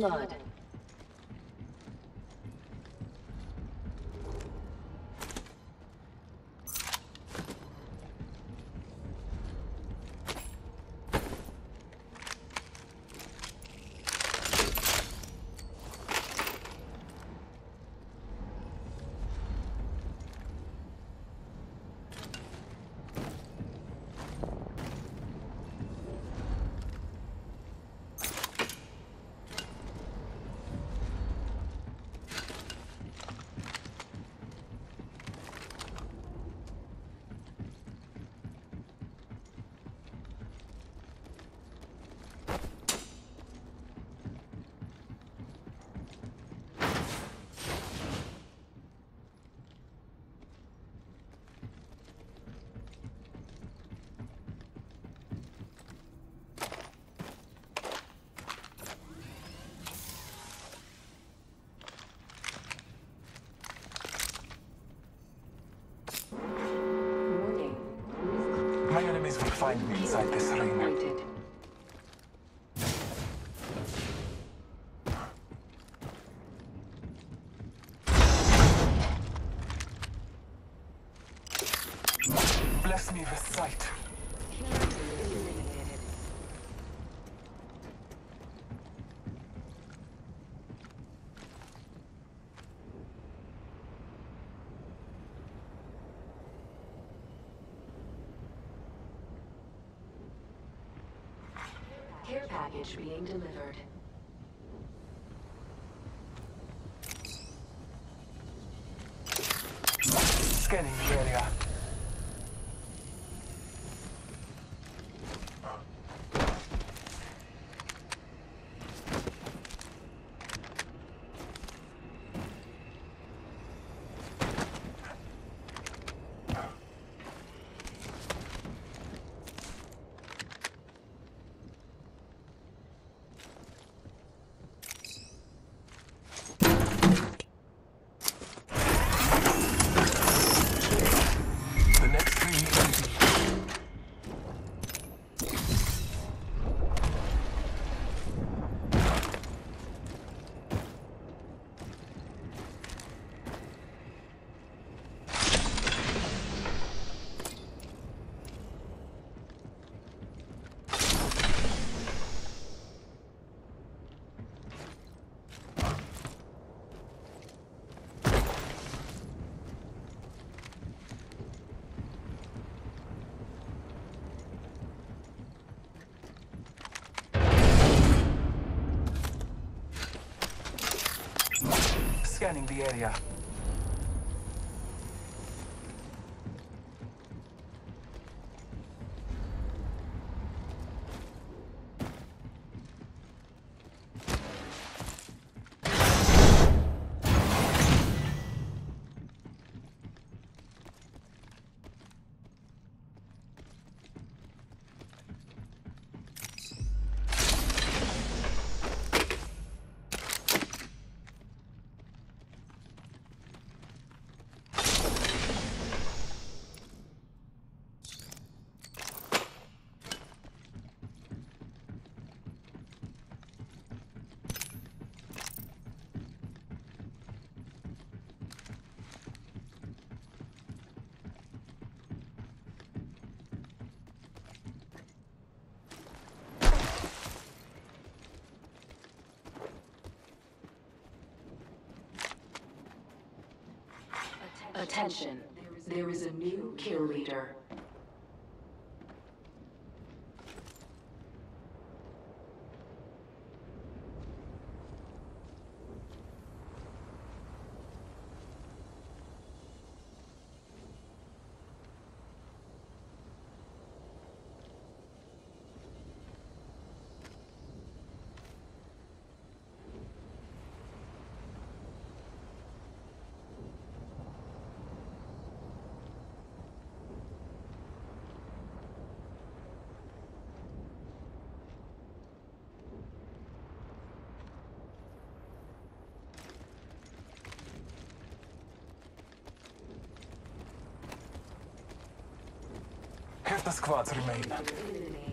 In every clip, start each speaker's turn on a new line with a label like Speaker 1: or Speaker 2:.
Speaker 1: blood.
Speaker 2: Enemies will find me inside this ring.
Speaker 1: Package being delivered.
Speaker 2: Scanning area. The next ring is empty. Scanning the area.
Speaker 1: Attention. There is a new kill leader.
Speaker 2: The squads remain.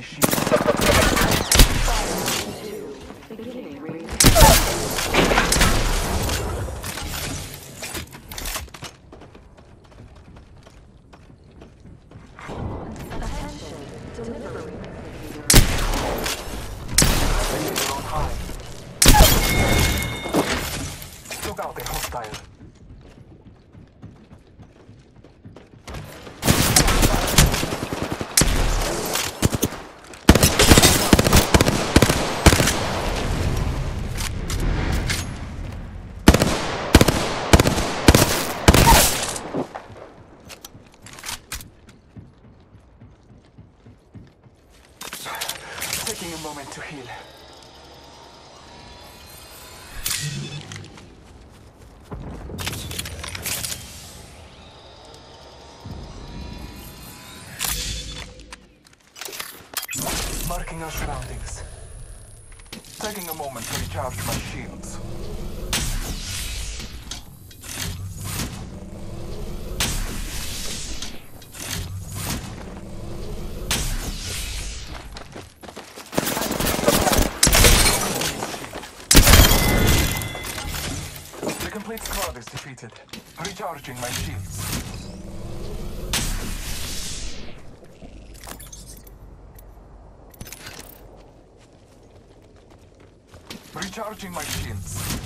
Speaker 2: Confident Marking our surroundings. Taking a moment to recharge my shields. The complete squad is defeated. Recharging my shields. Recharging my shields.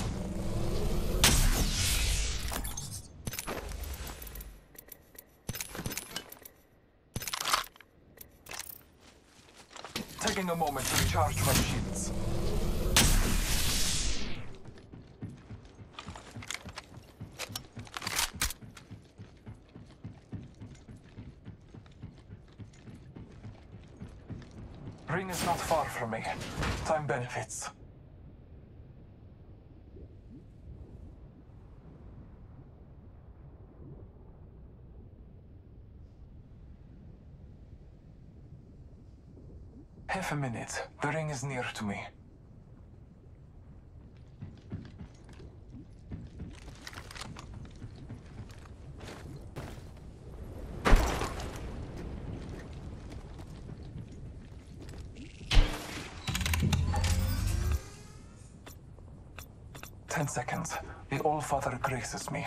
Speaker 2: Taking a moment to recharge my shields. Ring is not far from me. Time benefits. Half a minute. The ring is near to me. Ten seconds. The All-Father graces me.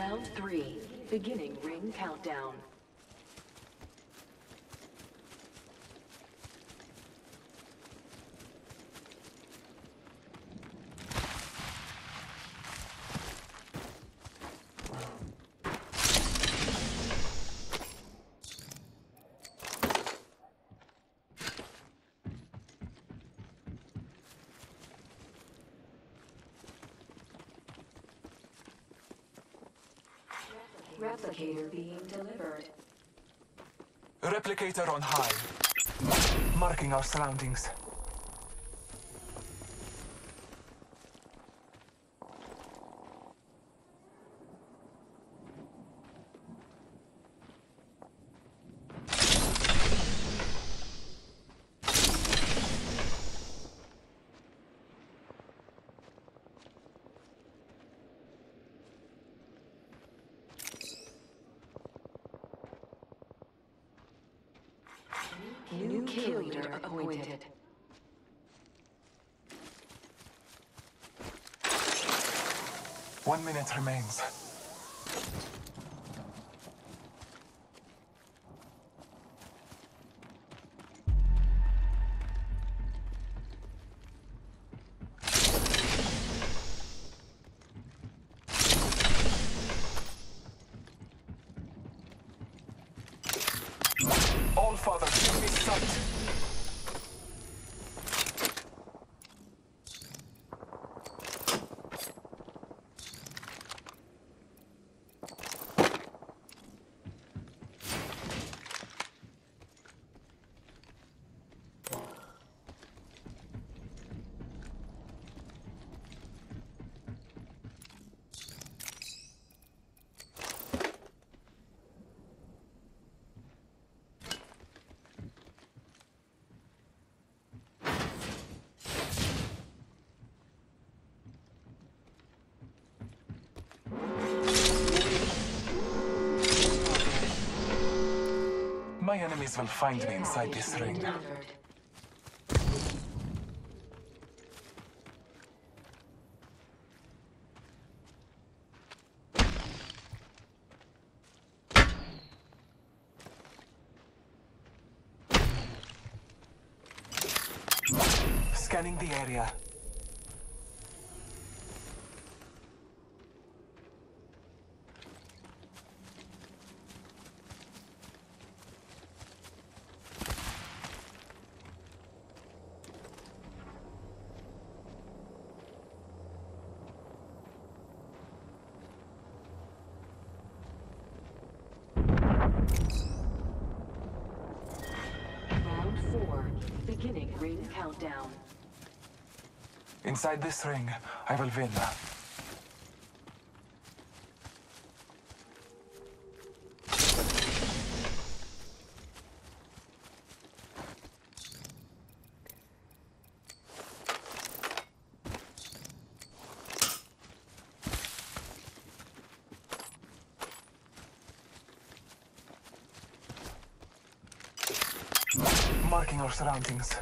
Speaker 1: Round three. Beginning ring countdown. Replicator being delivered.
Speaker 2: Replicator on high. Marking our surroundings.
Speaker 1: New kill leader appointed.
Speaker 2: One minute remains. My enemies will find me inside this ring. Scanning the area.
Speaker 1: Round four. Beginning ring countdown.
Speaker 2: Inside this ring, I will win. Marking our surroundings.